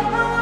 Oh.